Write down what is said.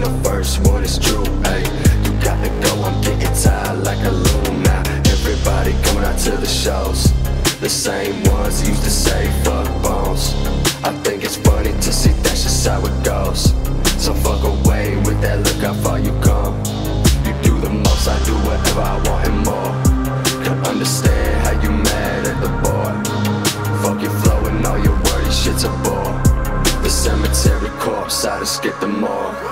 the first one is true, hey You got to go, I'm getting tired like a loon now. Everybody coming out to the shows. The same ones used to say fuck bones. I think it's funny to see that's just how it goes. So fuck away with that look how far you come. You do the most, I do whatever I want and more. Can't understand how you mad at the boy. Fuck your flow and all your words, shit's a bore. Cemetery corpse, I just get the morgue.